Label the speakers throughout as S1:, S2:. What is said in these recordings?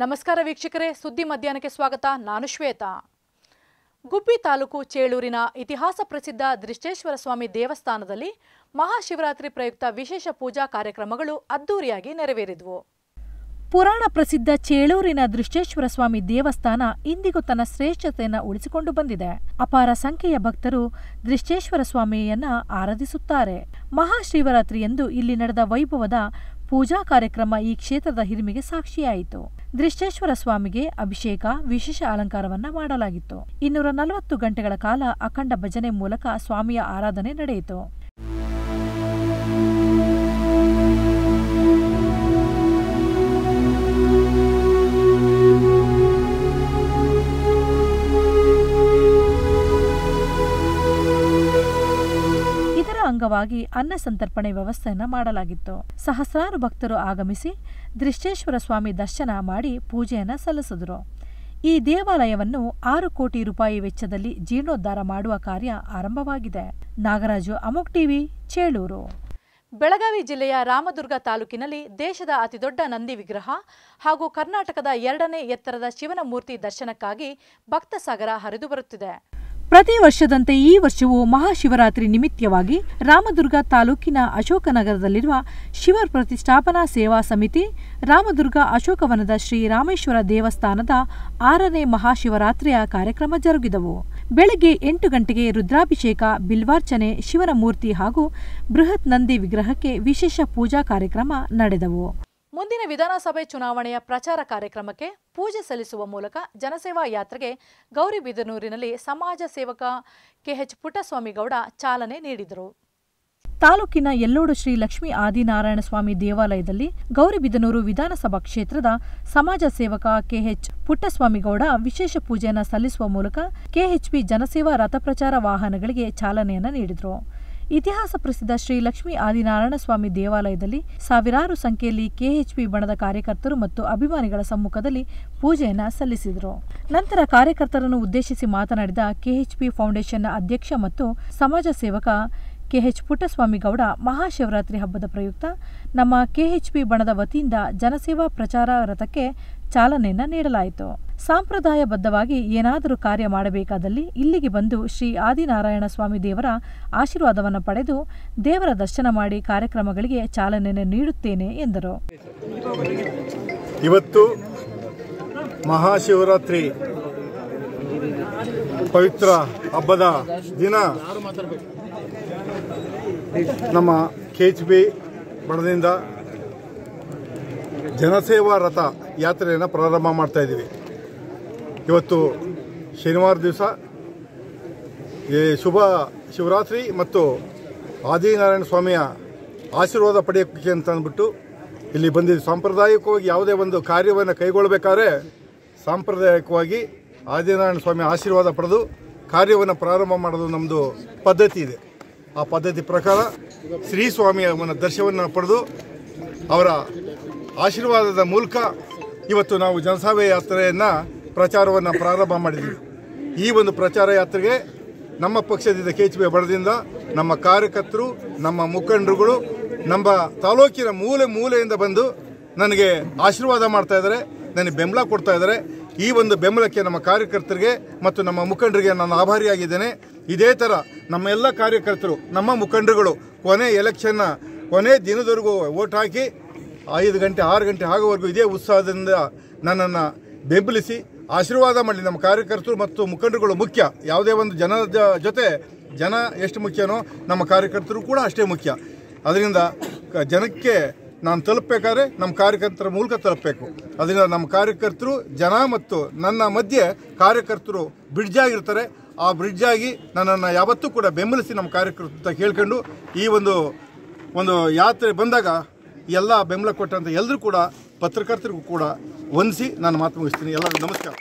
S1: ನಮಸ್ಕಾರ ವೀಕ್ಷಕರೇ, ಸುದ್ದಿ ಮಧ್ಯಾಹ್ನಕ್ಕೆ ಸ್ವಾಗತ. ನಾನು ಶ್ವೇತಾ. ಗುಬ್ಬಿ ತಾಲೂಕು ಚೇಳೂರಿನ ಇತಿಹಾಸ ಪ್ರಸಿದ್ಧ ದೃಷ್ಟೇಶ್ವರ ಸ್ವಾಮಿ ದೇವಸ್ಥಾನದಲ್ಲಿ ಮಹಾಶಿವರಾತ್ರಿ ಪ್ರಯುಕ್ತ ವಿಶೇಷ ಪೂಜಾ ಕಾರ್ಯಕ್ರಮಗಳು ಅದ್ದೂರಿಯಾಗಿ ನೆರವೇರಿದವು. ಪುರಾಣ ಪ್ರಸಿದ್ಧ ಚೇಳೂರಿನ ದೃಷ್ಟೇಶ್ವರ ಸ್ವಾಮಿ ದೇವಸ್ಥಾನ ಇಂದಿಗೂ ತನ್ನ ಶ್ರೇಷ್ಠತೆಯನ್ನು ಉಳಿಸಿಕೊಂಡು ಬಂದಿದೆ. ಅಪಾರ ಸಂಖ್ಯೆಯ ಭಕ್ತರು ದೃಷ್ಟೇಶ್ವರ ಸ್ವಾಮಿಯನ್ನ ಆರಾಧಿಸುತ್ತಾರೆ. ಮಹಾಶಿವರಾತ್ರಿಯಂದು ಇಲ್ಲಿ ನಡೆದ ವೈಭವದ ಪೂಜಾ ಕಾರ್ಯಕ್ರಮ ಈ ಕ್ಷೇತ್ರದ ಹಿರಿಮೆಗೆ ಸಾಕ್ಷಿಯಾಯಿತು. ದೃಷ್ಟೇಶ್ವರ ಸ್ವಾಮಿಗೆ ಅಭಿಷೇಕ ವಿಶೇಷ ಅಲಂಕಾರವನ್ನ ಮಾಡಲಾಗಿತ್ತು. ಇನ್ನೂರ ನಲವತ್ತು ಗಂಟೆಗಳ ಕಾಲ ಅಖಂಡ ಭಜನೆ ಮೂಲಕ ಸ್ವಾಮಿಯ ಆರಾಧನೆ ನಡೆಯಿತು. ಅಂಗವಾಗಿ ಅನ್ನ ಸಂತರ್ಪಣೆ ವ್ಯವಸ್ಥೆಯನ್ನು ಮಾಡಲಾಗಿತ್ತು. ಸಹಸ್ರಾರು ಭಕ್ತರು ಆಗಮಿಸಿ ದೃಷ್ಟೇಶ್ವರ ಸ್ವಾಮಿ ದರ್ಶನ ಮಾಡಿ ಪೂಜೆಯನ್ನು ಸಲ್ಲಿಸಿದರು. ಈ ದೇವಾಲಯವನ್ನು ಆರು ಕೋಟಿ ರೂಪಾಯಿ ವೆಚ್ಚದಲ್ಲಿ ಜೀರ್ಣೋದ್ಧಾರ ಮಾಡುವ ಕಾರ್ಯ ಆರಂಭವಾಗಿದೆ. ನಾಗರಾಜು ಅಮೋಕ್ ಟಿವಿ, ಚೇಳೂರು. ಬೆಳಗಾವಿ ಜಿಲ್ಲೆಯ ರಾಮದುರ್ಗ ತಾಲೂಕಿನಲ್ಲಿ ದೇಶದ ಅತಿದೊಡ್ಡ ನಂದಿ ವಿಗ್ರಹ ಹಾಗೂ ಕರ್ನಾಟಕದ ಎರಡನೇ ಎತ್ತರದ ಶಿವನ ಮೂರ್ತಿ ದರ್ಶನಕ್ಕಾಗಿ ಭಕ್ತ ಸಾಗರ ಹರಿದು ಬರುತ್ತಿದೆ. ಪ್ರತಿ ವರ್ಷದಂತೆ ಈ ವರ್ಷವೂ ಮಹಾಶಿವರಾತ್ರಿ ನಿಮಿತ್ತವಾಗಿ ರಾಮದುರ್ಗ ತಾಲೂಕಿನ ಅಶೋಕನಗರದಲ್ಲಿರುವ ಶಿವ ಪ್ರತಿಷ್ಠಾಪನಾ ಸೇವಾ ಸಮಿತಿ, ರಾಮದುರ್ಗ ಅಶೋಕವನದ ಶ್ರೀ ರಾಮೇಶ್ವರ ದೇವಸ್ಥಾನದ ಆರನೇ ಮಹಾಶಿವರಾತ್ರಿಯ ಕಾರ್ಯಕ್ರಮ ಜರುಗಿದವು. ಬೆಳಗ್ಗೆ ಎಂಟು ಗಂಟೆಗೆ ರುದ್ರಾಭಿಷೇಕ, ಬಿಲ್ವಾರ್ಚನೆ, ಶಿವನ ಮೂರ್ತಿ ಹಾಗೂ ಬೃಹತ್ ನಂದಿ ವಿಗ್ರಹಕ್ಕೆ ವಿಶೇಷ ಪೂಜಾ ಕಾರ್ಯಕ್ರಮ ನಡೆದವು. ಮುಂದಿನ ವಿಧಾನಸಭೆ ಚುನಾವಣೆಯ ಪ್ರಚಾರ ಕಾರ್ಯಕ್ರಮಕ್ಕೆ ಪೂಜೆ ಸಲ್ಲಿಸುವ ಮೂಲಕ ಜನಸೇವಾ ಯಾತ್ರೆಗೆ ಗೌರಿಬಿದನೂರಿನಲ್ಲಿ ಸಮಾಜ ಸೇವಕ ಕೆಎಚ್ ಪುಟ್ಟಸ್ವಾಮಿಗೌಡ ಚಾಲನೆ ನೀಡಿದರು. ತಾಲೂಕಿನ ಎಲ್ಲೋಡು ಶ್ರೀ ಲಕ್ಷ್ಮೀ ಆದಿನಾರಾಯಣ ಸ್ವಾಮಿ ದೇವಾಲಯದಲ್ಲಿ ಗೌರಿಬಿದನೂರು ವಿಧಾನಸಭಾ ಕ್ಷೇತ್ರದ ಸಮಾಜ ಸೇವಕ ಕೆಎಚ್ ಪುಟ್ಟಸ್ವಾಮಿಗೌಡ ವಿಶೇಷ ಪೂಜೆಯನ್ನು ಸಲ್ಲಿಸುವ ಮೂಲಕ ಕೆಎಚ್ಪಿ ಜನಸೇವಾ ರಥಪ್ರಚಾರ ವಾಹನಗಳಿಗೆ ಚಾಲನೆಯನ್ನು ನೀಡಿದರು. ಇತಿಹಾಸ ಪ್ರಸಿದ್ಧ ಶ್ರೀ ಲಕ್ಷ್ಮೀ ಆದಿನಾರಾಯಣ ಸ್ವಾಮಿ ದೇವಾಲಯದಲ್ಲಿ ಸಾವಿರಾರು ಸಂಖ್ಯೆಯಲ್ಲಿ ಕೆಎಚ್ಪಿ ಬಣದ ಕಾರ್ಯಕರ್ತರು ಮತ್ತು ಅಭಿಮಾನಿಗಳ ಸಮ್ಮುಖದಲ್ಲಿ ಪೂಜೆಯನ್ನು ಸಲ್ಲಿಸಿದರು. ನಂತರ ಕಾರ್ಯಕರ್ತರನ್ನು ಉದ್ದೇಶಿಸಿ ಮಾತನಾಡಿದ ಕೆಎಚ್ಪಿ ಫೌಂಡೇಶನ್ನ ಅಧ್ಯಕ್ಷ ಮತ್ತು ಸಮಾಜ ಸೇವಕ ಕೆಎಚ್ ಪುಟ್ಟಸ್ವಾಮಿ ಗೌಡ, ಮಹಾಶಿವರಾತ್ರಿ ಹಬ್ಬದ ಪ್ರಯುಕ್ತ ನಮ್ಮ ಕೆಎಚ್ಪಿ ಬಣದ ವತಿಯಿಂದ ಜನಸೇವಾ ಪ್ರಚಾರ ರಥಕ್ಕೆ ಚಾಲನೆಯನ್ನ ನೀಡಲಾಯಿತು. ಸಾಂಪ್ರದಾಯಬದ್ಧವಾಗಿ ಏನಾದರೂ ಕಾರ್ಯ ಮಾಡಬೇಕಾದಲ್ಲಿ ಇಲ್ಲಿಗೆ ಬಂದು ಶ್ರೀ ಆದಿನಾರಾಯಣ ಸ್ವಾಮಿ ದೇವರ ಆಶೀರ್ವಾದವನ್ನು ಪಡೆದು ದೇವರ ದರ್ಶನ ಮಾಡಿ ಕಾರ್ಯಕ್ರಮಗಳಿಗೆ ಚಾಲನೆ ನೀಡುತ್ತೇನೆ ಎಂದರು.
S2: ಇವತ್ತು ಮಹಾಶಿವರಾತ್ರಿ ಪವಿತ್ರ ಹಬ್ಬದ ದಿನ. ನಮ್ಮ ಕೆಚ್ ಬಿ ಬಣದಿಂದ ಜನಸೇವಾ ರಥ ಯಾತ್ರೆಯನ್ನು ಪ್ರಾರಂಭ ಮಾಡ್ತಾ ಇದ್ದೀವಿ. ಇವತ್ತು ಶನಿವಾರ ದಿವಸ ಈ ಶುಭ ಶಿವರಾತ್ರಿ ಮತ್ತು ಆದಿನಾರಾಯಣ ಸ್ವಾಮಿಯ ಆಶೀರ್ವಾದ ಪಡೆಯೋಕ್ಕೆ ಅಂತ ಅಂದ್ಬಿಟ್ಟು ಇಲ್ಲಿ ಬಂದಿದ್ದು ಸಾಂಪ್ರದಾಯಿಕವಾಗಿ ಯಾವುದೇ ಒಂದು ಕಾರ್ಯವನ್ನು ಕೈಗೊಳ್ಳಬೇಕಾದ್ರೆ ಸಾಂಪ್ರದಾಯಿಕವಾಗಿ ಆದಿನಾರಾಯಣ ಸ್ವಾಮಿ ಆಶೀರ್ವಾದ ಪಡೆದು ಕಾರ್ಯವನ್ನು ಪ್ರಾರಂಭ ಮಾಡೋದು ನಮ್ಮದು ಪದ್ಧತಿ ಇದೆ. ಆ ಪದ್ಧತಿ ಪ್ರಕಾರ ಶ್ರೀ ಸ್ವಾಮಿಯ ದರ್ಶನವನ್ನು ಪಡೆದು ಅವರ ಆಶೀರ್ವಾದದ ಮೂಲಕ ಇವತ್ತು ನಾವು ಜನಸಭೆ ಯಾತ್ರೆಯನ್ನು ಪ್ರಚಾರವನ್ನು ಪ್ರಾರಂಭ ಮಾಡಿದ್ದೀವಿ ಈ ಒಂದು ಪ್ರಚಾರ ಯಾತ್ರೆಗೆ ನಮ್ಮ ಪಕ್ಷದಿಂದ ಕೆ ಎಚ್ ಬಿ ಬಡದಿಂದ ನಮ್ಮ ಕಾರ್ಯಕರ್ತರು, ನಮ್ಮ ಮುಖಂಡರುಗಳು, ನಮ್ಮ ತಾಲೂಕಿನ ಮೂಲೆ ಮೂಲೆಯಿಂದ ಬಂದು ನನಗೆ ಆಶೀರ್ವಾದ ಮಾಡ್ತಾ ಇದ್ದಾರೆ, ನನಗೆ ಬೆಂಬಲ ಕೊಡ್ತಾ ಇದ್ದಾರೆ. ಈ ಒಂದು ಬೆಂಬಲಕ್ಕೆ ನಮ್ಮ ಕಾರ್ಯಕರ್ತರಿಗೆ ಮತ್ತು ನಮ್ಮ ಮುಖಂಡರಿಗೆ ನಾನು ಆಭಾರಿಯಾಗಿದ್ದೇನೆ. ಇದೇ ಥರ ನಮ್ಮ ಎಲ್ಲ ಕಾರ್ಯಕರ್ತರು, ನಮ್ಮ ಮುಖಂಡರುಗಳು ಕೊನೆ ಎಲೆಕ್ಷನ್ನ ಕೊನೆ ದಿನದವರೆಗೂ ಓಟ್ ಹಾಕಿ ಐದು ಗಂಟೆ, ಆರು ಗಂಟೆ ಆಗೋವರೆಗೂ ಇದೇ ಉತ್ಸಾಹದಿಂದ ನನ್ನನ್ನು ಬೆಂಬಲಿಸಿ ಆಶೀರ್ವಾದ ಮಾಡಲಿ. ನಮ್ಮ ಕಾರ್ಯಕರ್ತರು ಮತ್ತು ಮುಖಂಡರುಗಳು ಮುಖ್ಯ. ಯಾವುದೇ ಒಂದು ಜನದ ಜೊತೆ ಜನ ಎಷ್ಟು ಮುಖ್ಯನೋ ನಮ್ಮ ಕಾರ್ಯಕರ್ತರು ಕೂಡ ಅಷ್ಟೇ ಮುಖ್ಯ. ಅದರಿಂದ ಜನಕ್ಕೆ ನಾನು ತಲುಪಬೇಕಾದ್ರೆ ನಮ್ಮ ಕಾರ್ಯಕರ್ತರ ಮೂಲಕ ತಲುಪಬೇಕು. ಅದರಿಂದ ನಮ್ಮ ಕಾರ್ಯಕರ್ತರು ಜನ ಮತ್ತು ನನ್ನ ಮಧ್ಯೆ ಕಾರ್ಯಕರ್ತರು ಬ್ರಿಡ್ಜ್ ಆಗಿರ್ತಾರೆ. ಆ ಬ್ರಿಡ್ಜ್ ಆಗಿ ನನ್ನನ್ನು ಯಾವತ್ತೂ ಕೂಡ ಬೆಂಬಲಿಸಿ ನಮ್ಮ ಕಾರ್ಯಕರ್ತ ಕೇಳ್ಕೊಂಡು ಈ ಒಂದು ಒಂದು ಯಾತ್ರೆ ಬಂದಾಗ ಎಲ್ಲ ಬೆಂಬಲ ಕೊಟ್ಟಂತ ಎಲ್ಲರೂ ಕೂಡ, ಪತ್ರಕರ್ತರಿಗೂ ಕೂಡ ವಂದಿಸಿ ನಾನು ಮಾತು ಮುಗಿಸ್ತೀನಿ. ಎಲ್ಲರಿಗೂ ನಮಸ್ಕಾರ.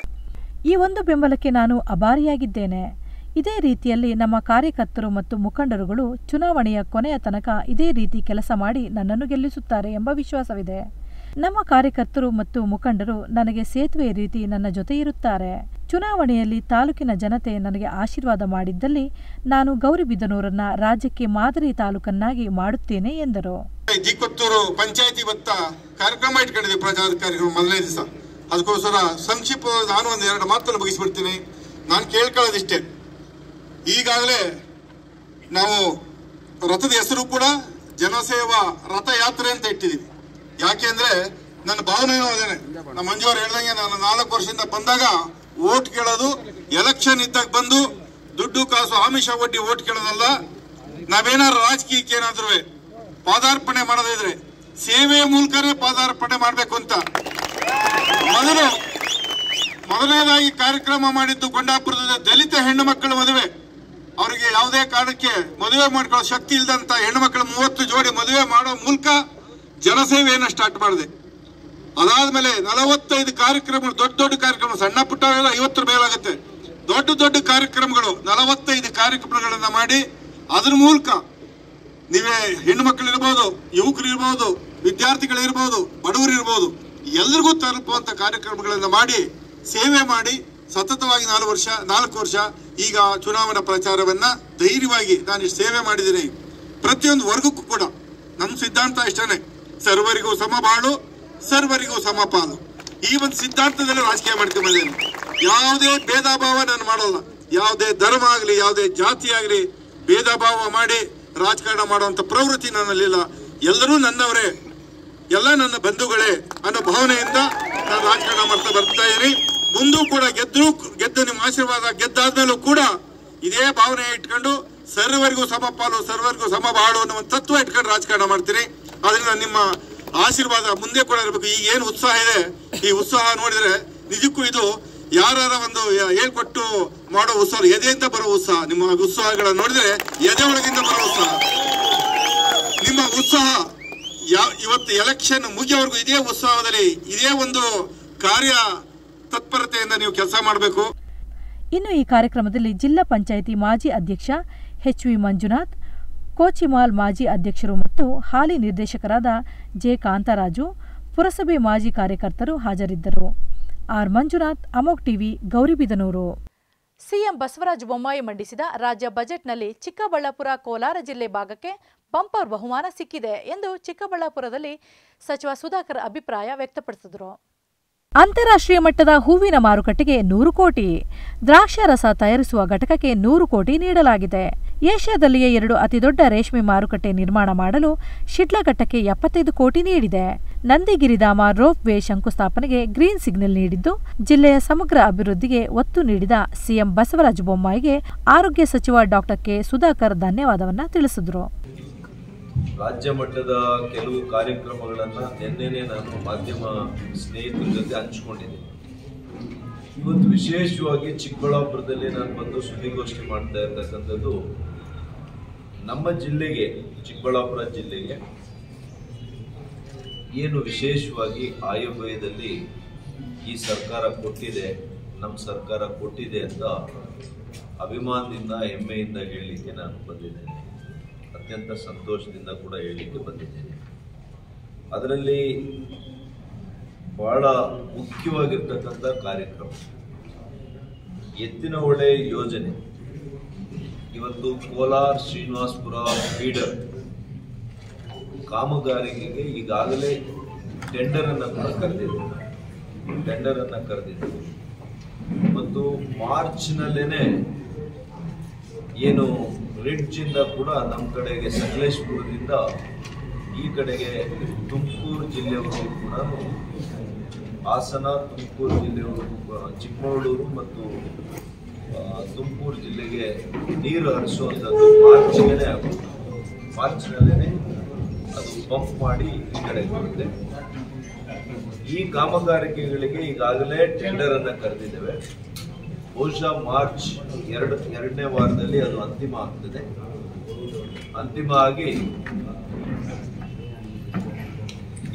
S1: ಈ ಒಂದು ಬೆಂಬಲಕ್ಕೆ ನಾನು ಅಭಾರಿಯಾಗಿದ್ದೇನೆ. ಇದೇ ರೀತಿಯಲ್ಲಿ ನಮ್ಮ ಕಾರ್ಯಕರ್ತರು ಮತ್ತು ಮುಖಂಡರುಗಳು ಚುನಾವಣೆಯ ಕೊನೆಯ ತನಕ ಇದೇ ರೀತಿ ಕೆಲಸ ಮಾಡಿ ನನ್ನನ್ನು ಗೆಲ್ಲಿಸುತ್ತಾರೆ ಎಂಬ ವಿಶ್ವಾಸವಿದೆ. ನಮ್ಮ ಕಾರ್ಯಕರ್ತರು ಮತ್ತು ಮುಖಂಡರು ನನಗೆ ಸೇತುವೆ ರೀತಿ ನನ್ನ ಜೊತೆ ಇರುತ್ತಾರೆ. ಚುನಾವಣೆಯಲ್ಲಿ ತಾಲೂಕಿನ ಜನತೆ ನನಗೆ ಆಶೀರ್ವಾದ ಮಾಡಿದ್ದಲ್ಲಿ ನಾನು ಗೌರಿಬಿದನೂರನ್ನ ರಾಜ್ಯಕ್ಕೆ ಮಾದರಿ ತಾಲೂಕನ್ನಾಗಿ ಮಾಡುತ್ತೇನೆ ಎಂದರು.
S2: ಜಿಕೊತ್ತೂರು ಪಂಚಾಯತಿ ಇವತ್ತ ಕಾರ್ಯಕ್ರಮ ಇಟ್ಕೊಂಡಿದೆ ಕಾರ್ಯಕ್ರಮ ಮೊದಲನೇ ದಿವಸ. ಅದಕ್ಕೋಸ್ಕರ ಸಂಕ್ಷಿಪ್ತ ನಾನು ಒಂದು ಎರಡು ಮಾತನ್ನು ಮುಗಿಸ್ಬಿಡ್ತೀನಿ. ನಾನು ಕೇಳ್ಕೊಳ್ಳೋದಿಷ್ಟೇ. ಈಗಾಗಲೇ ನಾವು ರಥದ ಹೆಸರು ಕೂಡ ಜನಸೇವಾ ರಥಯಾತ್ರೆ ಅಂತ ಇಟ್ಟಿದ್ದೀವಿ. ಯಾಕೆಂದ್ರೆ ನನ್ನ ಭಾವನೆ ಅದೇನೆ ನಮ್ಮ ಅವ್ರು ಹೇಳ್ದಂಗೆ ನಾನು ನಾಲ್ಕು ವರ್ಷದಿಂದ ಬಂದಾಗ ಓಟ್ ಕೇಳೋದು ಎಲೆಕ್ಷನ್ ಇದ್ದಾಗ ಬಂದು ದುಡ್ಡು ಕಾಸು ಆಮಿಷ ಒಡ್ಡಿ ಓಟ್ ಕೇಳೋದಲ್ಲ. ನಾವೇನಾದ್ರು ರಾಜಕೀಯಕ್ಕೆ ಏನಾದ್ರೂ ಪಾದಾರ್ಪಣೆ ಮಾಡೋದಿದ್ರೆ ಸೇವೆ ಮೂಲಕನೇ ಪಾದಾರ್ಪಣೆ ಮಾಡಬೇಕು ಅಂತ. ಮೊದಲು ಮೊದಲನೇದಾಗಿ ಕಾರ್ಯಕ್ರಮ ಮಾಡಿದ್ದು ಗೊಂಡಾಪುರದ ದಲಿತ ಹೆಣ್ಣು ಮಕ್ಕಳ ಮದುವೆ. ಅವರಿಗೆ ಯಾವುದೇ ಕಾರಣಕ್ಕೆ ಮದುವೆ ಮಾಡ್ಕೊಳ್ಳೋ ಶಕ್ತಿ ಇಲ್ಲದಂತ ಹೆಣ್ಣು ಮಕ್ಕಳ ಮೂವತ್ತು ಜೋಡಿ ಮದುವೆ ಮಾಡೋ ಮೂಲಕ ಜನಸೇವೆಯನ್ನು ಸ್ಟಾರ್ಟ್ ಮಾಡಿದೆ. ಅದಾದ್ಮೇಲೆ ನಲವತ್ತೈದು ಕಾರ್ಯಕ್ರಮಗಳು, ದೊಡ್ಡ ದೊಡ್ಡ ಕಾರ್ಯಕ್ರಮ, ಸಣ್ಣ ಪುಟ್ಟ ಐವತ್ತರ ಮೇಲಾಗುತ್ತೆ. ದೊಡ್ಡ ದೊಡ್ಡ ಕಾರ್ಯಕ್ರಮಗಳು ನಲವತ್ತೈದು ಕಾರ್ಯಕ್ರಮಗಳನ್ನ ಮಾಡಿ, ಅದ್ರ ಮೂಲಕ ನೀವೇ ಹೆಣ್ಣು ಮಕ್ಕಳು ಇರ್ಬೋದು ಯುವಕರು ಇರ್ಬೋದು ವಿದ್ಯಾರ್ಥಿಗಳು ಇರ್ಬೋದು ಬಡವರು ಇರ್ಬೋದು ಎಲ್ರಿಗೂ ತಲುಪುವಂತ ಕಾರ್ಯಕ್ರಮಗಳನ್ನು ಮಾಡಿ, ಸೇವೆ ಮಾಡಿ, ಸತತವಾಗಿ ನಾಲ್ಕು ವರ್ಷ ನಾಲ್ಕು ವರ್ಷ ಈಗ ಚುನಾವಣಾ ಪ್ರಚಾರವನ್ನ ಧೈರ್ಯವಾಗಿ ನಾನು ಸೇವೆ ಮಾಡಿದ್ದೀನಿ. ಪ್ರತಿಯೊಂದು ವರ್ಗಕ್ಕೂ ಕೂಡ ನಮ್ಮ ಸಿದ್ಧಾಂತ ಇಷ್ಟನೇ. ಸರ್ವರಿಗೂ ಸಮಬಾಳು ಸರ್ವರಿಗೂ ಸಮಪಾಲು. ಈ ಒಂದು ಸಿದ್ಧಾಂತದಲ್ಲಿ ರಾಜಕೀಯ ಮಾಡ್ಕೊಂಡು ಬಂದೇನೆ? ಯಾವುದೇ ಭೇದ ಭಾವ ನಾನು ಮಾಡಲ್ಲ. ಯಾವುದೇ ಧರ್ಮ ಆಗಲಿ, ಯಾವುದೇ ಜಾತಿ ಆಗಲಿ ಭೇದ ಭಾವ ಮಾಡಿ ರಾಜಕಾರಣ ಮಾಡುವಂಥ ಪ್ರವೃತ್ತಿ ನನ್ನಲ್ಲಿಲ್ಲ ಎಲ್ಲರೂ ನನ್ನವರೇ. ಎಲ್ಲ ನನ್ನ ಬಂಧುಗಳೇ ಅನ್ನೋ ಭಾವನೆಯಿಂದ ನಾನು ರಾಜಕಾರಣ ಮಾಡ್ತಾ ಬರ್ತಾ ಇದ್ದೀನಿ. ಮುಂದೂ ಕೂಡ ಗೆದ್ದರೂ ಗೆದ್ದು ನಿಮ್ಮ ಆಶೀರ್ವಾದ ಗೆದ್ದಾದ್ಮೇಲೂ ಕೂಡ ಇದೇ ಭಾವನೆ ಇಟ್ಕೊಂಡು ಸರ್ವರಿಗೂ ಸಮಪಾಲು, ಸರ್ವರಿಗೂ ಸಮಬಾಳು ಅನ್ನೋ ಒಂದು ತತ್ವ ಇಟ್ಕೊಂಡು ರಾಜಕಾರಣ ಮಾಡ್ತೀನಿ. ಆದ್ರಿಂದ ನಿಮ್ಮ ಆಶೀರ್ವಾದ ಮುಂದೆ ಕೂಡ ಇರಬೇಕು. ಈಗ ಏನು ಉತ್ಸಾಹ ಇದೆ, ಈ ಉತ್ಸಾಹ ನೋಡಿದ್ರೆ ನಿಜಕ್ಕೂ ಇದು ಯಾರ ಒಂದು ಹೇಳ್ಕೊಟ್ಟು ಮಾಡೋ ಉತ್ಸಾಹ, ಎದೆಯಿಂದ ಬರೋ ಉತ್ಸಾಹ, ನಿಮ್ಮ ಉತ್ಸಾಹಗಳನ್ನು ನೋಡಿದ್ರೆ ಎದೆ ಒಳಗಿಂದ ಬರೋ ಉತ್ಸಾಹ. ನಿಮ್ಮ ಉತ್ಸಾಹ ಇವತ್ತು ಎಲೆಕ್ಷನ್ ಮುಗಿಯವರೆಗೂ ಇದೇ ಉತ್ಸಾಹದಲ್ಲಿ, ಇದೇ ಒಂದು ಕಾರ್ಯ ತತ್ಪರತೆಯಿಂದ ನೀವು ಕೆಲಸ ಮಾಡಬೇಕು.
S1: ಇನ್ನು ಈ ಕಾರ್ಯಕ್ರಮದಲ್ಲಿ ಜಿಲ್ಲಾ ಪಂಚಾಯಿತಿ ಮಾಜಿ ಅಧ್ಯಕ್ಷ ಎಚ್ ವಿ ಮಂಜುನಾಥ್ ಕೋಚಿಮಾಲ್ ಮಾಜಿ ಅಧ್ಯಕ್ಷರು ಮತ್ತು ಹಾಲಿ ನಿರ್ದೇಶಕರಾದ ಜೆ. ಕಾಂತರಾಜು, ಪುರಸಭೆ ಮಾಜಿ ಕಾರ್ಯಕರ್ತರು ಹಾಜರಿದ್ದರು. ಆರ್. ಮಂಜುನಾಥ್, ಅಮೋಕ್ ಟಿವಿ ಗೌರಿಬಿದನೂರು ಸಿಎಂ ಬಸವರಾಜ ಬೊಮ್ಮಾಯಿ ಮಂಡಿಸಿದ ರಾಜ್ಯ ಬಜೆಟ್ನಲ್ಲಿ ಚಿಕ್ಕಬಳ್ಳಾಪುರ, ಕೋಲಾರ ಜಿಲ್ಲೆ ಭಾಗಕ್ಕೆ ಬಂಪರ್ ಬಹುಮಾನ ಸಿಕ್ಕಿದೆ ಎಂದು ಚಿಕ್ಕಬಳ್ಳಾಪುರದಲ್ಲಿ ಸಚಿವ ಸುಧಾಕರ್ ಅಭಿಪ್ರಾಯ ವ್ಯಕ್ತಪಡಿಸಿದರು. ಅಂತಾರಾಷ್ಟ್ರೀಯ ಮಟ್ಟದ ಹೂವಿನ ಮಾರುಕಟ್ಟೆಗೆ ನೂರು ಕೋಟಿ, ದ್ರಾಕ್ಷಾರಸ ತಯಾರಿಸುವ ಘಟಕಕ್ಕೆ ನೂರು ಕೋಟಿ ನೀಡಲಾಗಿದೆ. ಏಷ್ಯಾದಲ್ಲಿಯೇ ಎರಡು ಅತಿದೊಡ್ಡ ರೇಷ್ಮೆ ಮಾರುಕಟ್ಟೆ ನಿರ್ಮಾಣ ಮಾಡಲು ಶಿಡ್ಲಘಟ್ಟಕ್ಕೆ ಎಪ್ಪತ್ತೈದು ಕೋಟಿ ನೀಡಿದೆ. ನಂದಿಗಿರಿಧಾಮ ರೋಪ್ ವೇ ಶಂಕುಸ್ಥಾಪನೆಗೆ ಗ್ರೀನ್ ಸಿಗ್ನಲ್ ನೀಡಿದ್ದು, ಜಿಲ್ಲೆಯ ಸಮಗ್ರ ಅಭಿವೃದ್ಧಿಗೆ ಒತ್ತು ನೀಡಿದ ಸಿಎಂ ಬಸವರಾಜ ಬೊಮ್ಮಾಯಿಗೆ ಆರೋಗ್ಯ ಸಚಿವ ಡಾಕ್ಟರ್ ಕೆ ಸುಧಾಕರ್ ಧನ್ಯವಾದವನ್ನ ತಿಳಿಸಿದರು.
S3: ರಾಜ್ಯ ಮಟ್ಟದ ಕೆಲವು ಕಾರ್ಯಕ್ರಮಗಳನ್ನು ನಿನ್ನೆನೆ ನಾನು ಮಾಧ್ಯಮ ಸ್ನೇಹಿತರ ಜೊತೆ ಹಂಚ್ಕೊಂಡಿದ್ದೀನಿ. ಇವತ್ತು ವಿಶೇಷವಾಗಿ ಚಿಕ್ಕಬಳ್ಳಾಪುರದಲ್ಲಿ ನಾನು ಬಂದು ಸುದ್ದಿಗೋಷ್ಠಿ ಮಾಡ್ತಾ ಇರ್ತಕ್ಕಂಥದ್ದು, ನಮ್ಮ ಜಿಲ್ಲೆಗೆ, ಚಿಕ್ಕಬಳ್ಳಾಪುರ ಜಿಲ್ಲೆಗೆ ಏನು ವಿಶೇಷವಾಗಿ ಆಯವ್ಯಯದಲ್ಲಿ ಈ ಸರ್ಕಾರ ಕೊಟ್ಟಿದೆ ನಮ್ಮ ಸರ್ಕಾರ ಕೊಟ್ಟಿದೆ ಅಂತ ಅಭಿಮಾನದಿಂದ, ಹೆಮ್ಮೆಯಿಂದ ಹೇಳಲಿಕ್ಕೆ ನಾನು ಬಂದಿದ್ದೇನೆ. ಅತ್ಯಂತ ಸಂತೋಷದಿಂದ ಕೂಡ ಹೇಳಲಿಕ್ಕೆ ಬಂದಿದ್ದೇನೆ. ಅದರಲ್ಲಿ ಬಹಳ ಮುಖ್ಯವಾಗಿರ್ತಕ್ಕಂಥ ಕಾರ್ಯಕ್ರಮ. ಎತ್ತಿನ ಹೊಳೆ ಯೋಜನೆ. ಇವತ್ತು ಕೋಲಾರ ಶ್ರೀನಿವಾಸ್ಪುರ ಫೀಡರ್ ಕಾಮಗಾರಿಕೆಗೆ ಈಗಾಗಲೇ ಟೆಂಡರ್ ಅನ್ನ ಕೂಡ ಕರೆದಿದ್ದೇವೆ ಟೆಂಡರ್ ಅನ್ನ ಕರೆದಿದೆ ಮತ್ತು ಮಾರ್ಚ್ನಲ್ಲೇನೆ ಏನು ರಿಡ್ಜ್ ಇಂದ ಕೂಡ ನಮ್ಮ ಕಡೆಗೆ ಸಕಲೇಶ್ಪುರದಿಂದ ಈ ಕಡೆಗೆ ತುಮಕೂರು ಜಿಲ್ಲೆವರೆಗೂ ಕೂಡ ಹಾಸನ, ತುಮಕೂರು ಜಿಲ್ಲೆವರೆಗೂ ಚಿಕ್ಕಮಗಳೂರು ಮತ್ತು ತುಮಕೂರು ಜಿಲ್ಲೆಗೆ ನೀರು ಹರಿಸುವಂಥದ್ದು ಮಾರ್ಚ್ಗೆ ಆಗುತ್ತೆ. ಮಾರ್ಚ್ನಲ್ಲೇ ಅದು ಪಂಪ್ ಮಾಡಿ ಈ ಕಡೆ ಬರುತ್ತೆ. ಈ ಕಾಮಗಾರಿಕೆಗಳಿಗೆ ಈಗಾಗಲೇ ಟೆಂಡರನ್ನು ಕರೆದಿದ್ದೇವೆ. ಬಹುಶಃ ಮಾರ್ಚ್ ಎರಡು, ಎರಡನೇ ವಾರದಲ್ಲಿ ಅದು ಅಂತಿಮ ಆಗ್ತದೆ. ಅಂತಿಮ ಆಗಿ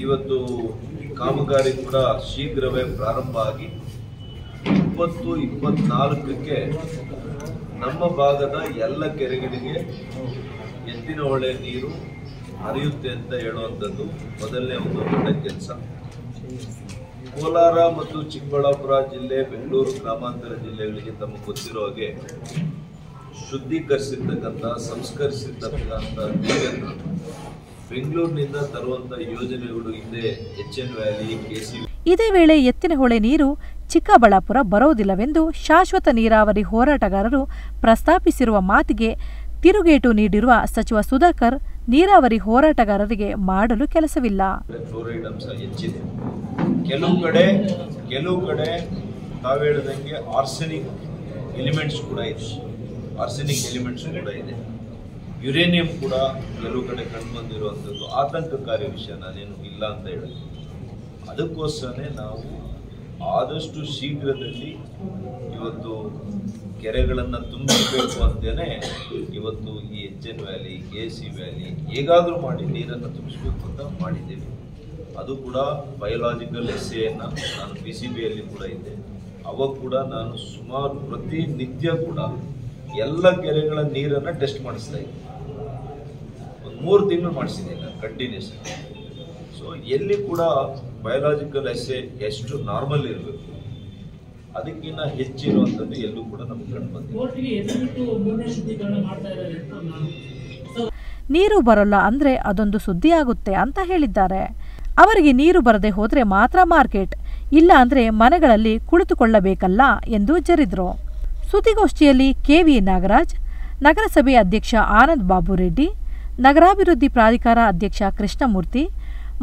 S3: ಇವತ್ತು ಕಾಮಗಾರಿ ಕೂಡ ಶೀಘ್ರವೇ ಪ್ರಾರಂಭ ಆಗಿ ಇಪ್ಪತ್ತು, ಇಪ್ಪತ್ನಾಲ್ಕಕ್ಕೆ ನಮ್ಮ ಭಾಗದ ಎಲ್ಲ ಕೆರೆಗಳಿಗೆ ಎತ್ತಿನ ಹೊಳೆ ನೀರು ಹರಿಯುತ್ತೆ ಅಂತ ಹೇಳುವಂಥದ್ದು ಮೊದಲನೇ ಒಂದು ದೊಡ್ಡ ಕೆಲಸ. ಕೋಲಾರ ಮತ್ತು ಚಿಕ್ಕಬಳ್ಳಾಪುರ ಜಿಲ್ಲೆ, ಬೆಂಗಳೂರು ಗ್ರಾಮಾಂತರ ಜಿಲ್ಲೆಗಳಿಗೆ ತಮಗೆ ಗೊತ್ತಿರೋ ಹಾಗೆ ಶುದ್ಧೀಕರಿಸಿರ್ತಕ್ಕಂಥ, ಸಂಸ್ಕರಿಸಿರ್ತಕ್ಕಂಥ ನೀರನ್ನು ಬೆಂಗಳೂರಿನಿಂದ ತರುವಂಥ ಯೋಜನೆಗಳು ಹಿಂದೆ H N valley K C
S1: ಇದೇ ವೇಳೆ ಎತ್ತಿನಹೊಳೆ ನೀರು ಚಿಕ್ಕಬಳ್ಳಾಪುರ ಬರೋದಿಲ್ಲವೆಂದು ಶಾಶ್ವತ ನೀರಾವರಿ ಹೋರಾಟಗಾರರು ಪ್ರಸ್ತಾಪಿಸಿರುವ ಮಾತಿಗೆ ತಿರುಗೇಟು ನೀಡಿರುವ ಸಚಿವ ಸುಧಾಕರ್ ನೀರಾವರಿ ಹೋರಾಟಗಾರರಿಗೆ ಮಾಡಲು ಕೆಲಸವಿಲ್ಲ.
S3: ಕೆಲವು ಕಡೆ ಕೆಲವು ಕಡೆ ತಾವು ಹೇಳಿದಂಗೆ ಆರ್ಸೆನಿಕ್ ಎಲಿಮೆಂಟ್ಸ್ ಕೂಡ ಇದೆ. ಆರ್ಸೆನಿಕ್ ಎಲಿಮೆಂಟ್ಸ್ ಕೂಡ ಇದೆ. ಯುರೇನಿಯಂ ಕೂಡ ಕೆಲವು ಕಡೆ ಕಂಡುಬಂದಿರುವಂಥದ್ದು. ಆತಂಕಕಾರಿ ವಿಷಯ, ನಾನೇನು ಇಲ್ಲ ಅಂತ ಹೇಳಿದೆ ಅದಕ್ಕೋಸ್ಕರ ನಾವು ಆದಷ್ಟು ಶೀಘ್ರದಲ್ಲಿ ಇವತ್ತು ಕೆರೆಗಳನ್ನು ತುಂಬಿಸಬೇಕು ಅಂತೇನೆ ಇವತ್ತು ಈ H N valley K C valley ಹೇಗಾದರೂ ಮಾಡಿ ನೀರನ್ನು ತುಂಬಿಸಬೇಕು ಅಂತ ಮಾಡಿದ್ದೇವೆ. ಅದು ಕೂಡ ಬಯೋಲಾಜಿಕಲ್ ಎಸ್ಸೆಯನ್ನು ನಾನು ಪಿ ಸಿ ಬಿಯಲ್ಲಿ ಕೂಡ ಇದ್ದೆ. ಅವಾಗ ಕೂಡ ನಾನು ಸುಮಾರು ಪ್ರತಿನಿತ್ಯ ಕೂಡ ಎಲ್ಲ ಕೆರೆಗಳ ನೀರನ್ನು ಟೆಸ್ಟ್ ಮಾಡಿಸ್ತಾ ಇದ್ದೆ. ಒಂದು ಮೂರು ತಿಂಗಳು ಮಾಡಿಸಿದೆ ನಾನು ಕಂಟಿನ್ಯೂಸ್ ಸೊ ಎಲ್ಲಿ ಕೂಡ ಬಯೋಲಾಜಿಕಲ್ ಎಸ್ಸೆ ಎಷ್ಟು ನಾರ್ಮಲ್ ಇರಬೇಕು ಅದಕ್ಕಿಂತ ಹೆಚ್ಚಿರುವಂಥದ್ದು ಎಲ್ಲೂ ಕೂಡ ನಮ್ಗೆ ಕಂಡು ಬಂದಿದೆ
S4: ಕೋರ್ಟ್ಗೆ ಎದುರಿಟ್ಟು ಮಾಡ್ತಾ ಇದ್ದಾರೆ ಅಂತ ನಾನು
S1: ನೀರು ಬರೋಲ್ಲ ಅಂದ್ರೆ ಅದೊಂದು ಸುದ್ದಿ ಆಗುತ್ತೆ ಅಂತ ಹೇಳಿದ್ದಾರೆ. ಅವರಿಗೆ ನೀರು ಬರದೆ ಹೋದ್ರೆ ಮಾತ್ರ ಮಾರ್ಕೆಟ್ ಇಲ್ಲ ಅಂದ್ರೆ ಮನೆಗಳಲ್ಲಿ ಕುಳಿತುಕೊಳ್ಳಬೇಕಲ್ಲ ಎಂದು ಜರಿದ್ರು. ಸುದ್ದಿಗೋಷ್ಠಿಯಲ್ಲಿ ಕೆವಿ ನಾಗರಾಜ್ ನಗರಸಭೆ ಅಧ್ಯಕ್ಷ ಆನಂದ್ ಬಾಬು ರೆಡ್ಡಿ ನಗರಾಭಿವೃದ್ಧಿ ಪ್ರಾಧಿಕಾರ ಅಧ್ಯಕ್ಷ ಕೃಷ್ಣಮೂರ್ತಿ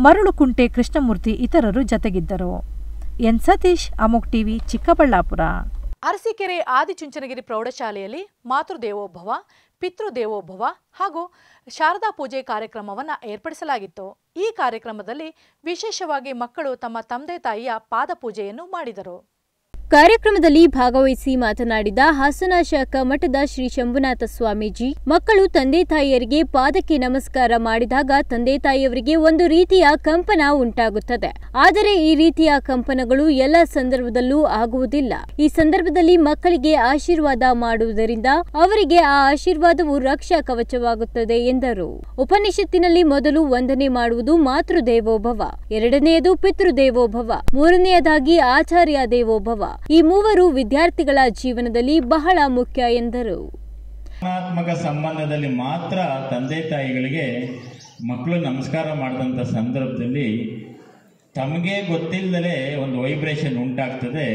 S1: ಮರಳುಕುಂಟೆ ಕೃಷ್ಣಮೂರ್ತಿ ಇತರರು ಜತೆಗಿದ್ದರು. ಎನ್ ಸತೀಶ್, ಅಮೋಕ್ ಟಿವಿ ಚಿಕ್ಕಬಳ್ಳಾಪುರ. ಅರಸೀಕೆರೆ ಆದಿಚುಂಚನಗಿರಿ ಪ್ರೌಢಶಾಲೆಯಲ್ಲಿ ಮಾತೃದೇವೋಭವ ಪಿತೃದೇವೋಭವ ಹಾಗೂ ಶಾರದಾ ಪೂಜೆ ಕಾರ್ಯಕ್ರಮವನ್ನು ಏರ್ಪಡಿಸಲಾಗಿತ್ತು. ಈ ಕಾರ್ಯಕ್ರಮದಲ್ಲಿ ವಿಶೇಷವಾಗಿ ಮಕ್ಕಳು ತಮ್ಮ ತಂದೆ ತಾಯಿಯ ಪಾದಪೂಜೆಯನ್ನು ಮಾಡಿದರು.
S5: ಕಾರ್ಯಕ್ರಮದಲ್ಲಿ ಭಾಗವಹಿಸಿ ಮಾತನಾಡಿದ ಹಾಸನ ಶಾಖಾ ಮಠದ ಶ್ರೀ ಶಂಭುನಾಥ ಸ್ವಾಮೀಜಿ, ಮಕ್ಕಳು ತಂದೆ ತಾಯಿಯರಿಗೆ ಪಾದಕ್ಕೆ ನಮಸ್ಕಾರ ಮಾಡಿದಾಗ ತಂದೆ ತಾಯಿಯವರಿಗೆ ಒಂದು ರೀತಿಯ ಕಂಪನ ಉಂಟಾಗುತ್ತದೆ. ಆದರೆ ಈ ರೀತಿಯ ಕಂಪನಗಳು ಎಲ್ಲ ಸಂದರ್ಭದಲ್ಲೂ ಆಗುವುದಿಲ್ಲ. ಈ ಸಂದರ್ಭದಲ್ಲಿ ಮಕ್ಕಳಿಗೆ ಆಶೀರ್ವಾದ ಮಾಡುವುದರಿಂದ ಅವರಿಗೆ ಆ ಆಶೀರ್ವಾದವು ರಕ್ಷಾ ಕವಚವಾಗುತ್ತದೆ ಎಂದರು. ಉಪನಿಷತ್ತಿನಲ್ಲಿ ಮೊದಲು ವಂದನೆ ಮಾಡುವುದು ಮಾತೃದೇವೋಭವ, ಎರಡನೆಯದು ಪಿತೃದೇವೋಭವ, ಮೂರನೆಯದಾಗಿ ಆಚಾರ್ಯ ದೇವೋಭವ. ಈ ಮೂವರು ವಿದ್ಯಾರ್ಥಿಗಳ ಜೀವನದಲ್ಲಿ ಬಹಳ ಮುಖ್ಯ ಎಂದರು.
S6: ಭಾವನಾತ್ಮಕ ಸಂಬಂಧದಲ್ಲಿ ಮಾತ್ರ ತಂದೆ ತಾಯಿಗಳಿಗೆ ಮಕ್ಕಳು ನಮಸ್ಕಾರ ಮಾಡಿದಂಥ ಸಂದರ್ಭದಲ್ಲಿ ತಮಗೆ ಗೊತ್ತಿಲ್ಲದಲೇ ಒಂದು ವೈಬ್ರೇಷನ್ ಉಂಟಾಗ್ತದೆ.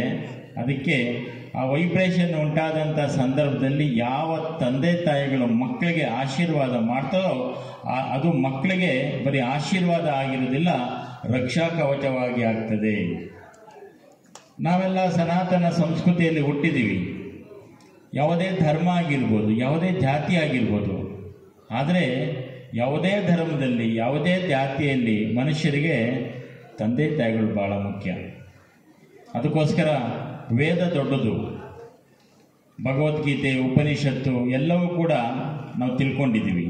S6: ಅದಕ್ಕೆ ಆ ವೈಬ್ರೇಷನ್ ಉಂಟಾದಂಥ ಸಂದರ್ಭದಲ್ಲಿ ಯಾವ ತಂದೆ ತಾಯಿಗಳು ಮಕ್ಕಳಿಗೆ ಆಶೀರ್ವಾದ ಮಾಡ್ತಾರೋ ಅದು ಮಕ್ಕಳಿಗೆ ಬರೀ ಆಶೀರ್ವಾದ ಆಗಿರೋದಿಲ್ಲ ರಕ್ಷಾ ಕವಚವಾಗಿ ಆಗ್ತದೆ. ನಾವೆಲ್ಲ ಸನಾತನ ಸಂಸ್ಕೃತಿಯಲ್ಲಿ ಹುಟ್ಟಿದ್ದೀವಿ. ಯಾವುದೇ ಧರ್ಮ ಆಗಿರ್ಬೋದು, ಯಾವುದೇ ಜಾತಿ ಆಗಿರ್ಬೋದು, ಆದರೆ ಯಾವುದೇ ಧರ್ಮದಲ್ಲಿ, ಯಾವುದೇ ಜಾತಿಯಲ್ಲಿ ಮನುಷ್ಯರಿಗೆ ತಂದೆ ತಾಯಿಗಳು ಭಾಳ ಮುಖ್ಯ. ಅದಕ್ಕೋಸ್ಕರ ವೇದ ದೊಡ್ಡದು. ಭಗವದ್ಗೀತೆ, ಉಪನಿಷತ್ತು ಎಲ್ಲವೂ ಕೂಡ ನಾವು ತಿಳ್ಕೊಂಡಿದ್ದೀವಿ.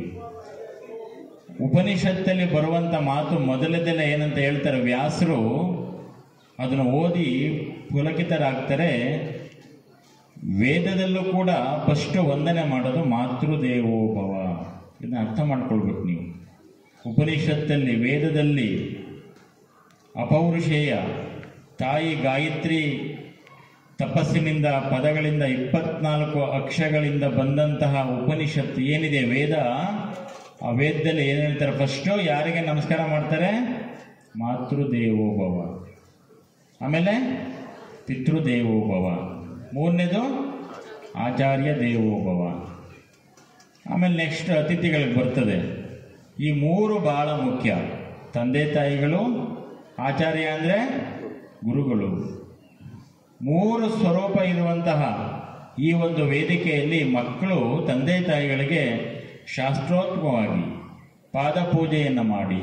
S6: ಉಪನಿಷತ್ತಲ್ಲಿ ಬರುವಂಥ ಮಾತು ಮೊದಲದೆಲ್ಲ ಏನಂತ ಹೇಳ್ತಾರೆ, ವ್ಯಾಸರು ಅದನ್ನು ಓದಿ ಪುಲಕಿತರಾಗ್ತಾರೆ. ವೇದದಲ್ಲೂ ಕೂಡ ಫಸ್ಟ್ ವಂದನೆ ಮಾಡೋದು ಮಾತೃದೇವೋಭವ. ಇದನ್ನ ಅರ್ಥ ಮಾಡ್ಕೊಳ್ಬೇಕು ನೀವು. ಉಪನಿಷತ್ತಲ್ಲಿ, ವೇದದಲ್ಲಿ ಅಪೌರುಷೇಯ ತಾಯಿ ಗಾಯತ್ರಿ ತಪಸ್ಸಿನಿಂದ ಪದಗಳಿಂದ ಇಪ್ಪತ್ನಾಲ್ಕು ಅಕ್ಷರಗಳಿಂದ ಬಂದಂತಹ ಉಪನಿಷತ್ತು ಏನಿದೆ ವೇದ? ಆ ವೇದದಲ್ಲಿ ಏನು ಹೇಳ್ತಾರೆ? ಫಸ್ಟು ಯಾರಿಗೆ ನಮಸ್ಕಾರ ಮಾಡ್ತಾರೆ? ಮಾತೃದೇವೋಭವ. ಆಮೇಲೆ ಪಿತೃದೇವೋಭವ. ಮೂರನೇದು ಆಚಾರ್ಯ ದೇವೋಭವ. ಆಮೇಲೆ ನೆಕ್ಸ್ಟ್ ಅತಿಥಿಗಳಿಗೆ ಬರ್ತದೆ. ಈ ಮೂರು ಭಾಳ ಮುಖ್ಯ. ತಂದೆ ತಾಯಿಗಳು, ಆಚಾರ್ಯ ಅಂದರೆ ಗುರುಗಳು. ಮೂರು ಸ್ವರೂಪ ಇರುವಂತಹ ಈ ಒಂದು ವೇದಿಕೆಯಲ್ಲಿ ಮಕ್ಕಳು ತಂದೆ ತಾಯಿಗಳಿಗೆ ಶಾಸ್ತ್ರೋತ್ಮವಾಗಿ ಪಾದಪೂಜೆಯನ್ನು ಮಾಡಿ.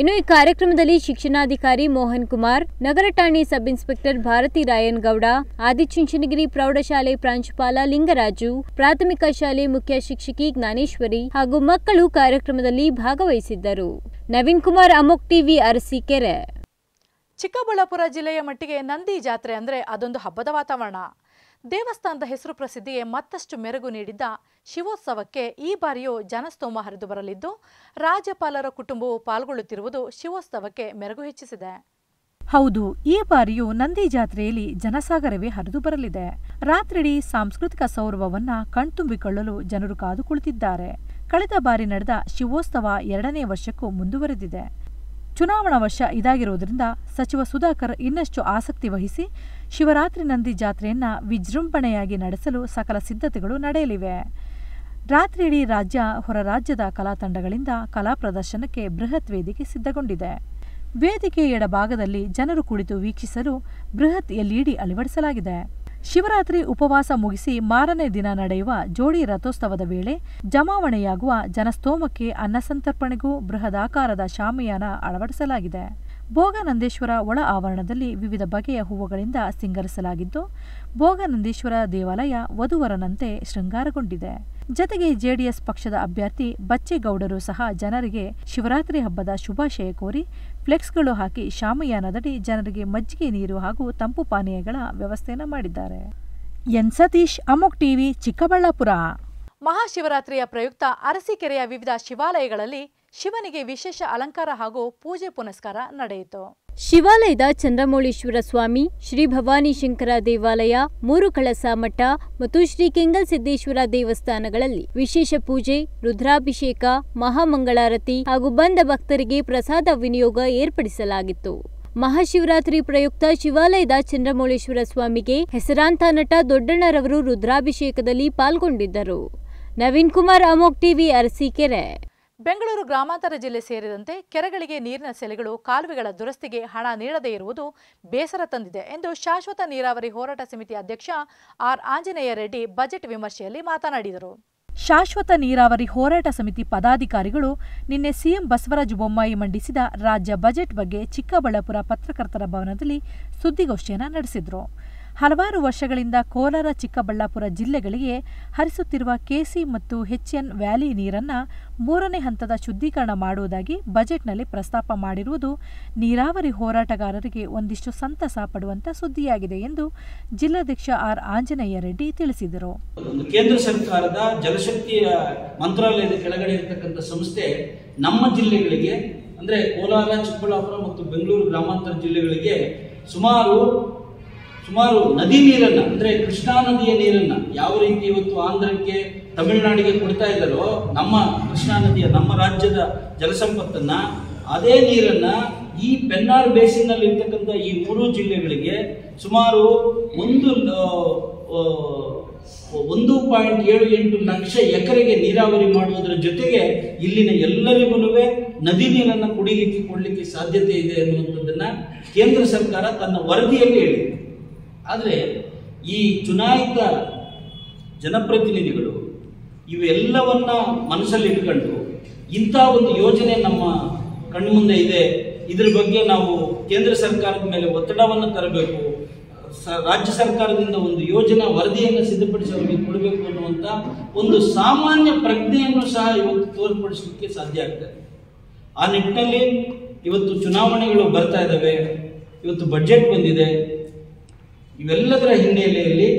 S5: ಇನ್ನು ಈ ಕಾರ್ಯಕ್ರಮದಲ್ಲಿ ಶಿಕ್ಷಣಾಧಿಕಾರಿ ಮೋಹನ್ ಕುಮಾರ್ ನಗರ ಠಾಣೆ ಸಬ್ ಇನ್ಸ್ಪೆಕ್ಟರ್ ಭಾರತಿ ರಾಯನ್ ಗೌಡ ಆದಿಚುಂಚನಗಿರಿ ಪ್ರೌಢಶಾಲೆ ಪ್ರಾಂಶುಪಾಲ ಲಿಂಗರಾಜು ಪ್ರಾಥಮಿಕ ಶಾಲೆ ಮುಖ್ಯ ಶಿಕ್ಷಕಿ ಜ್ಞಾನೇಶ್ವರಿ ಹಾಗೂ ಮಕ್ಕಳು ಕಾರ್ಯಕ್ರಮದಲ್ಲಿ ಭಾಗವಹಿಸಿದ್ದರು. ನವೀನ್ ಕುಮಾರ್ ಅಮೋಕ್ ಟಿವಿ ಅರಸೀಕೆರೆ
S1: ಚಿಕ್ಕಬಳ್ಳಾಪುರ ಜಿಲ್ಲೆಯ ಮಟ್ಟಿಗೆ ನಂದಿ ಜಾತ್ರೆ ಅಂದರೆ ಅದೊಂದು ಹಬ್ಬದ ವಾತಾವರಣ. ದೇವಸ್ಥಾನದ ಹೆಸರು ಪ್ರಸಿದ್ಧಿಗೆ ಮತ್ತಷ್ಟು ಮೆರುಗು ನೀಡಿದ್ದ ಶಿವೋತ್ಸವಕ್ಕೆ ಈ ಬಾರಿಯೂ ಜನಸ್ತೋಮ ಹರಿದು ಬರಲಿದ್ದು, ರಾಜ್ಯಪಾಲರ ಕುಟುಂಬವು ಪಾಲ್ಗೊಳ್ಳುತ್ತಿರುವುದು ಶಿವೋತ್ಸವಕ್ಕೆ ಮೆರುಗು ಹೆಚ್ಚಿಸಿದೆ. ಹೌದು, ಈ ಬಾರಿಯೂ ನಂದಿ ಜಾತ್ರೆಯಲ್ಲಿ ಜನಸಾಗರವೇ ಹರಿದು ಬರಲಿದೆ. ರಾತ್ರಿಡೀ ಸಾಂಸ್ಕೃತಿಕ ಸೌರವವನ್ನ ಕಣ್ತುಂಬಿಕೊಳ್ಳಲು ಜನರು ಕಾದು ಕುಳಿತಿದ್ದಾರೆ ಕಳೆದ ಬಾರಿ ನಡೆದ ಶಿವೋತ್ಸವ ಎರಡನೇ ವರ್ಷಕ್ಕೂ ಮುಂದುವರೆದಿದೆ. ಚುನಾವಣಾ ವರ್ಷ ಇದಾಗಿರುವುದರಿಂದ ಸಚಿವ ಸುಧಾಕರ್ ಇನ್ನಷ್ಟು ಆಸಕ್ತಿ ವಹಿಸಿ ಶಿವರಾತ್ರಿ ನಂದಿ ಜಾತ್ರೆಯನ್ನು ವಿಜೃಂಭಣೆಯಾಗಿ ನಡೆಸಲು ಸಕಲ ಸಿದ್ಧತೆಗಳು ನಡೆಯಲಿವೆ. ರಾತ್ರಿಯಿಡೀ ರಾಜ್ಯ ಹೊರ ರಾಜ್ಯದ ಕಲಾ ತಂಡಗಳಿಂದ ಕಲಾ ಪ್ರದರ್ಶನಕ್ಕೆ ಬೃಹತ್ ವೇದಿಕೆ ಸಿದ್ಧಗೊಂಡಿದೆ. ವೇದಿಕೆಯ ಎಡಭಾಗದಲ್ಲಿ ಜನರು ಕುಳಿತು ವೀಕ್ಷಿಸಲು ಬೃಹತ್ ಎಲ್ಇಡಿ ಅಳವಡಿಸಲಾಗಿದೆ. ಶಿವರಾತ್ರಿ ಉಪವಾಸ ಮುಗಿಸಿ ಮಾರನೇ ದಿನ ನಡೆಯುವ ಜೋಡಿ ರಥೋತ್ಸವದ ವೇಳೆ ಜಮಾವಣೆಯಾಗುವ ಜನಸ್ತೋಮಕ್ಕೆ ಅನ್ನಸಂತರ್ಪಣೆಗೂ ಬೃಹದಾಕಾರದ ಶಾಮಿಯಾನ ಅಳವಡಿಸಲಾಗಿದೆ. ಭೋಗನಂದೇಶ್ವರ ಒಳ ಆವರಣದಲ್ಲಿ ವಿವಿಧ ಬಗೆಯ ಹೂವುಗಳಿಂದ ಸಿಂಗರಿಸಲಾಗಿದ್ದು, ಭೋಗನಂದೇಶ್ವರ ದೇವಾಲಯ ವಧುವರನಂತೆ ಶೃಂಗಾರಗೊಂಡಿದೆ. ಜತೆಗೆ ಜೆಡಿಎಸ್ ಪಕ್ಷದ ಅಭ್ಯರ್ಥಿ ಬಚ್ಚೇಗೌಡರು ಸಹ ಜನರಿಗೆ ಶಿವರಾತ್ರಿ ಹಬ್ಬದ ಶುಭಾಶಯ ಕೋರಿ ಫ್ಲೆಕ್ಸ್ಗಳು ಹಾಕಿ ಶಾಮಯಾನದಡಿ ಜನರಿಗೆ ಮಜ್ಜಿಗೆ ನೀರು ಹಾಗೂ ತಂಪು ಪಾನೀಯಗಳ ವ್ಯವಸ್ಥೆಯನ್ನು ಮಾಡಿದ್ದಾರೆ. ಎನ್ ಸತೀಶ್, ಅಮೋಕ್ ಟಿವಿ, ಚಿಕ್ಕಬಳ್ಳಾಪುರ. ಮಹಾಶಿವರಾತ್ರಿಯ ಪ್ರಯುಕ್ತ ಅರಸೀಕೆರೆಯ ವಿವಿಧ ಶಿವಾಲಯಗಳಲ್ಲಿ ಶಿವನಿಗೆ ವಿಶೇಷ ಅಲಂಕಾರ ಹಾಗೂ ಪೂಜೆ ಪುನಸ್ಕಾರ ನಡೆಯಿತು.
S5: ಶಿವಾಲಯದ ಚಂದ್ರಮೌಳೀಶ್ವರ ಸ್ವಾಮಿ, ಶ್ರೀ ಭವಾನಿ ಶಂಕರ ದೇವಾಲಯ, ಮೂರು ಕಳಸ ಮಠ ಮತ್ತು ಶ್ರೀ ಕೆಂಗಲ್ ಸಿದ್ದೇಶ್ವರ ದೇವಸ್ಥಾನಗಳಲ್ಲಿ ವಿಶೇಷ ಪೂಜೆ, ರುದ್ರಾಭಿಷೇಕ, ಮಹಾಮಂಗಳಾರತಿ ಹಾಗೂ ಬಂದ ಭಕ್ತರಿಗೆ ಪ್ರಸಾದ ವಿನಿಯೋಗ ಏರ್ಪಡಿಸಲಾಗಿತ್ತು. ಮಹಾಶಿವರಾತ್ರಿ ಪ್ರಯುಕ್ತ ಶಿವಾಲಯದ ಚಂದ್ರಮೌಳೇಶ್ವರ ಸ್ವಾಮಿಗೆ ಹೆಸರಾಂತ ನಟ ದೊಡ್ಡಣ್ಣರವರು ರುದ್ರಾಭಿಷೇಕದಲ್ಲಿ ಪಾಲ್ಗೊಂಡಿದ್ದರು. ನವೀನ್ ಕುಮಾರ್, ಅಮೋಕ್ ಟಿವಿ, ಅರಸೀಕೆರೆ.
S1: ಬೆಂಗಳೂರು ಗ್ರಾಮಾಂತರ ಜಿಲ್ಲೆ ಸೇರಿದಂತೆ ಕೆರೆಗಳಿಗೆ ನೀರಿನ ಸೆಲೆಗಳು ಕಾಲುವೆಗಳ ದುರಸ್ತಿಗೆ ಹಣ ನೀಡದೇ ಇರುವುದು ಬೇಸರ ತಂದಿದೆ ಎಂದು ಶಾಶ್ವತ ನೀರಾವರಿ ಹೋರಾಟ ಸಮಿತಿ ಅಧ್ಯಕ್ಷ ಆರ್ ಆಂಜನೇಯ ರೆಡ್ಡಿ ಬಜೆಟ್ ವಿಮರ್ಶೆಯಲ್ಲಿ ಮಾತನಾಡಿದರು. ಶಾಶ್ವತ ನೀರಾವರಿ ಹೋರಾಟ ಸಮಿತಿ ಪದಾಧಿಕಾರಿಗಳು ನಿನ್ನೆ ಸಿಎಂ ಬಸವರಾಜ ಬೊಮ್ಮಾಯಿ ಮಂಡಿಸಿದ ರಾಜ್ಯ ಬಜೆಟ್ ಬಗ್ಗೆ ಚಿಕ್ಕಬಳ್ಳಾಪುರ ಪತ್ರಕರ್ತರ ಭವನದಲ್ಲಿ ಸುದ್ದಿಗೋಷ್ಠಿಯನ್ನು ನಡೆಸಿದರು. ಹಲವಾರು ವರ್ಷಗಳಿಂದ ಕೋಲಾರ, ಚಿಕ್ಕಬಳ್ಳಾಪುರ ಜಿಲ್ಲೆಗಳಿಗೆ ಹರಿಸುತ್ತಿರುವ ಕೆಸಿ ಮತ್ತು ಹೆಚ್ಎನ್ ವ್ಯಾಲಿ ನೀರನ್ನು ಮೂರನೇ ಹಂತದ ಶುದ್ಧೀಕರಣ ಮಾಡುವುದಾಗಿ ಬಜೆಟ್ನಲ್ಲಿ ಪ್ರಸ್ತಾಪ ಮಾಡಿರುವುದು ನೀರಾವರಿ ಹೋರಾಟಗಾರರಿಗೆ ಒಂದಿಷ್ಟು ಸಂತಸ ಪಡುವಂಥ ಸುದ್ದಿಯಾಗಿದೆ ಎಂದು ಜಿಲ್ಲಾಧ್ಯಕ್ಷ ಆರ್ ಆಂಜನೇಯ ರೆಡ್ಡಿ ತಿಳಿಸಿದರು.
S7: ಕೇಂದ್ರ ಸರ್ಕಾರದ ಜಲಶಕ್ತಿಯ ಮಂತ್ರಾಲಯದ ಕೆಳಗಡೆ ಇರತಕ್ಕಂಥ ಸಂಸ್ಥೆ ನಮ್ಮ ಜಿಲ್ಲೆಗಳಿಗೆ, ಅಂದ್ರೆ ಕೋಲಾರ, ಚಿಕ್ಕಬಳ್ಳಾಪುರ ಮತ್ತು ಬೆಂಗಳೂರು ಗ್ರಾಮಾಂತರ ಜಿಲ್ಲೆಗಳಿಗೆ ಸುಮಾರು ಸುಮಾರು ನದಿ ನೀರನ್ನ, ಅಂದ್ರೆ ಕೃಷ್ಣಾ ನದಿಯ ನೀರನ್ನ ಯಾವ ರೀತಿ ಇವತ್ತು ಆಂಧ್ರಕ್ಕೆ, ತಮಿಳುನಾಡಿಗೆ ಕೊಡ್ತಾ ಇದ್ದಾರೋ, ನಮ್ಮ ಕೃಷ್ಣಾ ನದಿಯ, ನಮ್ಮ ರಾಜ್ಯದ ಜಲಸಂಪತ್ತನ್ನ, ಅದೇ ನೀರನ್ನ ಈ ಪೆನ್ನಾರ್ ಬೇಸಿನ್ನಲ್ಲಿ ಇರ್ತಕ್ಕಂಥ ಈ ಮೂರು ಜಿಲ್ಲೆಗಳಿಗೆ ಸುಮಾರು ಒಂದು ಒಂದು ಪಾಯಿಂಟ್ ಏಳು ಎಂಟು ಲಕ್ಷ ಎಕರೆಗೆ ನೀರಾವರಿ ಮಾಡುವುದರ ಜೊತೆಗೆ ಇಲ್ಲಿನ ಎಲ್ಲರಿಗೂ ನದಿ ನೀರನ್ನು ಕುಡಿಲಿಕ್ಕೆ, ಕೊಡಲಿಕ್ಕೆ ಸಾಧ್ಯತೆ ಇದೆ ಅನ್ನುವಂಥದ್ದನ್ನ ಕೇಂದ್ರ ಸರ್ಕಾರ ತನ್ನ ವರದಿಯಲ್ಲಿ ಹೇಳಿದೆ. ಆದರೆ ಈ ಚುನಾಯಿತ ಜನಪ್ರತಿನಿಧಿಗಳು ಇವೆಲ್ಲವನ್ನ ಮನಸ್ಸಲ್ಲಿ ಇಟ್ಕೊಂಡು ಇಂಥ ಒಂದು ಯೋಜನೆ ನಮ್ಮ ಕಣ್ಮುಂದೆ ಇದೆ. ಇದ್ರ ಬಗ್ಗೆ ನಾವು ಕೇಂದ್ರ ಸರ್ಕಾರದ ಮೇಲೆ ಒತ್ತಡವನ್ನು ತರಬೇಕು. ರಾಜ್ಯ ಸರ್ಕಾರದಿಂದ ಒಂದು ಯೋಜನಾ ವರದಿಯನ್ನು ಸಿದ್ಧಪಡಿಸಿ ಅವರಿಗೆ ಕೊಡಬೇಕು ಅನ್ನುವಂಥ ಒಂದು ಸಾಮಾನ್ಯ ಪ್ರಜ್ಞೆಯನ್ನು ಸಹ ಇವತ್ತು ತೋರ್ಪಡಿಸಲಿಕ್ಕೆ ಸಾಧ್ಯ ಆಗ್ತದೆ. ಆ ನಿಟ್ಟಿನಲ್ಲಿ ಇವತ್ತು ಚುನಾವಣೆಗಳು ಬರ್ತಾ ಇದ್ದಾವೆ ಇವತ್ತು ಬಜೆಟ್ ಬಂದಿದೆ. ಇವೆಲ್ಲದರ ಹಿನ್ನೆಲೆಯಲ್ಲಿ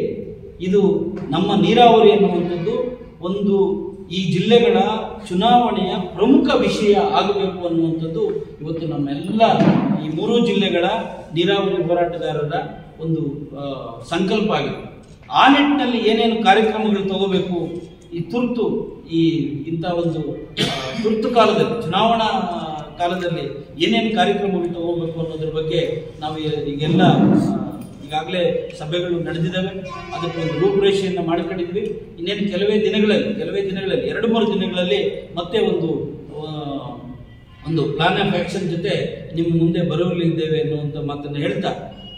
S7: ಇದು ನಮ್ಮ ನೀರಾವರಿ ಅನ್ನುವಂಥದ್ದು ಒಂದು ಈ ಜಿಲ್ಲೆಗಳ ಚುನಾವಣೆಯ ಪ್ರಮುಖ ವಿಷಯ ಆಗಬೇಕು ಅನ್ನುವಂಥದ್ದು ಇವತ್ತು ನಮ್ಮೆಲ್ಲ ಈ ಮೂರು ಜಿಲ್ಲೆಗಳ ನೀರಾವರಿ ಹೋರಾಟಗಾರರ ಒಂದು ಸಂಕಲ್ಪ ಆಗಿದೆ. ಆ ನಿಟ್ಟಿನಲ್ಲಿ ಏನೇನು ಕಾರ್ಯಕ್ರಮಗಳು ತಗೋಬೇಕು? ಈ ತುರ್ತು, ಈ ಇಂಥ ಒಂದು ತುರ್ತು ಕಾಲದಲ್ಲಿ, ಚುನಾವಣಾ ಕಾಲದಲ್ಲಿ ಏನೇನು ಕಾರ್ಯಕ್ರಮಗಳು ತಗೋಬೇಕು ಅನ್ನೋದ್ರ ಬಗ್ಗೆ ನಾವು ಈಗೆಲ್ಲ ಈಗಾಗಲೇ ಸಭೆಗಳು ನಡೆದಿದ್ದಾವೆ. ಅದಕ್ಕೆ ಒಂದು ರೂಪುರೇಷೆಯನ್ನು ಮಾಡಿಕೊಂಡಿದ್ವಿ. ಇನ್ನೇನು ಕೆಲವೇ ದಿನಗಳಲ್ಲಿ ಕೆಲವೇ ದಿನಗಳಲ್ಲಿ, ಎರಡು ಮೂರು ದಿನಗಳಲ್ಲಿ ಮತ್ತೆ ಒಂದು ಒಂದು ಪ್ಲಾನ್ ಆಫ್ ಆಕ್ಷನ್ ಜೊತೆ ನಿಮ್ಮ ಮುಂದೆ ಬರಲಿದ್ದೇವೆ ಅನ್ನುವಂಥ ಮಾತನ್ನು ಹೇಳ್ತಾ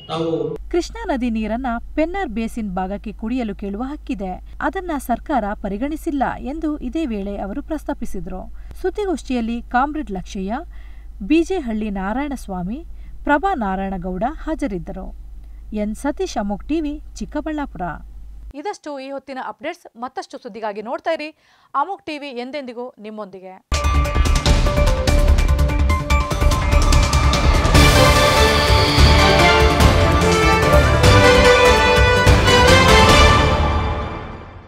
S7: ತಾವು
S1: ಕೃಷ್ಣಾ ನದಿ ನೀರನ್ನ ಪೆನ್ನರ್ ಬೇಸಿನ್ ಭಾಗಕ್ಕೆ ಕುಡಿಯಲು ಕೇಳುವ ಹಕ್ಕಿದೆ. ಅದನ್ನ ಸರ್ಕಾರ ಪರಿಗಣಿಸಿಲ್ಲ ಎಂದು ಇದೇ ವೇಳೆ ಅವರು ಪ್ರಸ್ತಾಪಿಸಿದರು. ಸುದ್ದಿಗೋಷ್ಠಿಯಲ್ಲಿ ಕಾಮ್ರೇಡ್ ಲಕ್ಷಯ್ಯ, ಬಿಜೆಹಳ್ಳಿ ನಾರಾಯಣಸ್ವಾಮಿ, ಪ್ರಭಾ ನಾರಾಯಣಗೌಡ ಹಾಜರಿದ್ದರು. ಎನ್ ಸತೀಶ್ ಅಮೋಕ್ ಟಿವಿ, ಚಿಕ್ಕಬಳ್ಳಾಪುರ. ಇದಷ್ಟು ಈ ಹೊತ್ತಿನ ಅಪ್ಡೇಟ್ಸ್ ಮತ್ತಷ್ಟು ಸುದ್ದಿಗಾಗಿ ನೋಡ್ತಾ ಇರಿ ಅಮೋಕ್ ಟಿವಿ ಎಂದೆಂದಿಗೂ ನಿಮ್ಮೊಂದಿಗೆ.